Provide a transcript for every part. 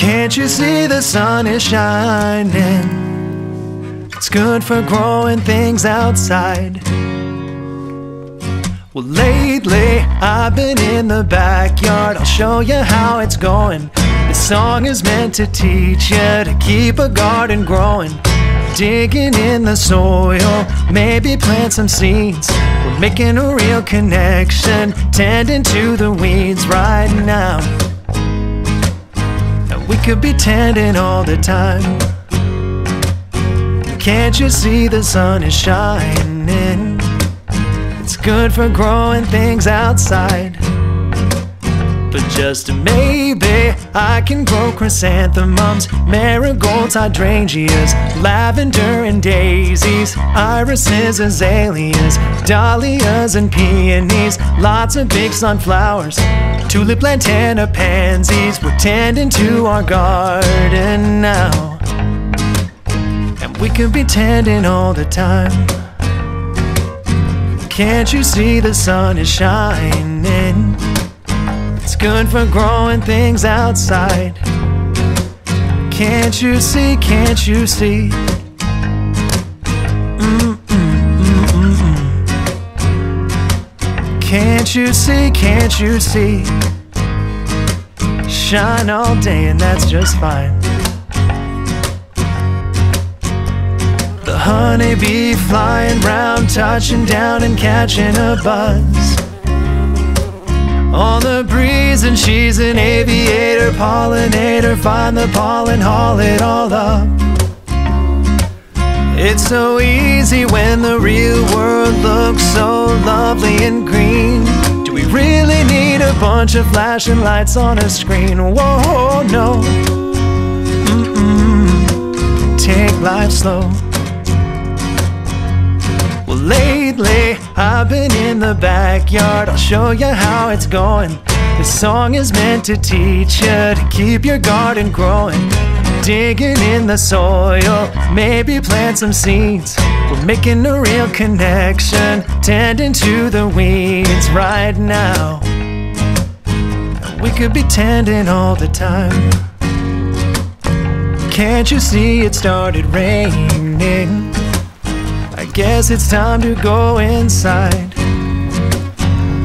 Can't you see the sun is shining? It's good for growing things outside. Well, lately I've been in the backyard. I'll show you how it's going. This song is meant to teach you to keep a garden growing. Digging in the soil, maybe plant some seeds. We're making a real connection, tending to the weeds right could be tending all the time. Can't you see the sun is shining? It's good for growing things outside. But just a maybe I can grow chrysanthemums, marigolds, hydrangeas, lavender and daisies, irises, azaleas, dahlias and peonies, lots of big sunflowers, tulip, lantana, pansies. We're tending to our garden now, and we could be tending all the time. Can't you see the sun is shining? It's good for growing things outside. Can't you see? Can't you see? Can't you see? Can't you see? Shine all day and that's just fine. The honeybee flying round, touching down and catching a buzz. On the breeze, and she's an aviator, pollinator. Find the pollen, haul it all up. It's so easy when the real world looks so lovely and green. Do we really need a bunch of flashing lights on a screen? Whoa, no. Take life slow. Well, lately I've been in the backyard. I'll show you how it's going. This song is meant to teach you to keep your garden growing. Digging in the soil, maybe plant some seeds. We're making a real connection, tending to the weeds right now. We could be tending all the time. Can't you see it started raining? Guess it's time to go inside.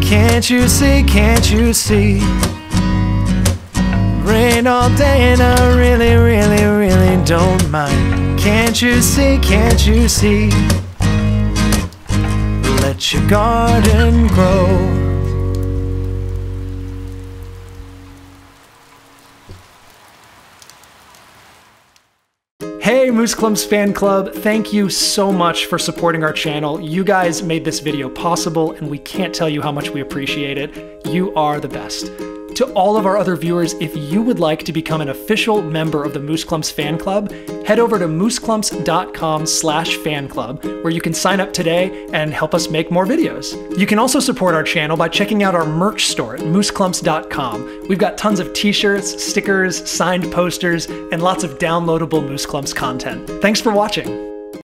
Can't you see, can't you see? Rain all day and I really, really, really don't mind. Can't you see, can't you see? Let your garden grow. Hey Mooseclumps fan club, thank you so much for supporting our channel. You guys made this video possible and we can't tell you how much we appreciate it. You are the best. To all of our other viewers, if you would like to become an official member of the Mooseclumps fan club, head over to mooseclumps.com slash fan club, where you can sign up today and help us make more videos. You can also support our channel by checking out our merch store at mooseclumps.com. We've got tons of t-shirts, stickers, signed posters, and lots of downloadable Mooseclumps content. Thanks for watching.